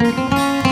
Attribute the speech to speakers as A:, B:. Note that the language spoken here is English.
A: you